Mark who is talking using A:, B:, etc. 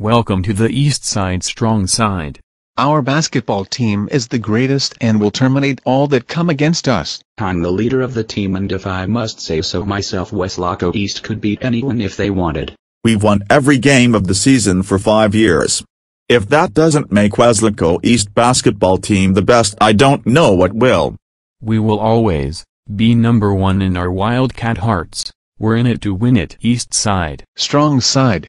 A: Welcome to the East Side Strong Side.
B: Our basketball team is the greatest and will terminate all that come against us.
C: I'm the leader of the team and if I must say so myself Weslaco East could beat anyone if they wanted.
D: We've won every game of the season for five years. If that doesn't make Weslaco East basketball team the best I don't know what will.
A: We will always be number one in our Wildcat hearts. We're in it to win it. East Side.
B: Strong side.